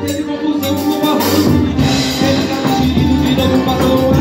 Teve confusão no barulho do menino, ele tá fugindo de novo, passou o.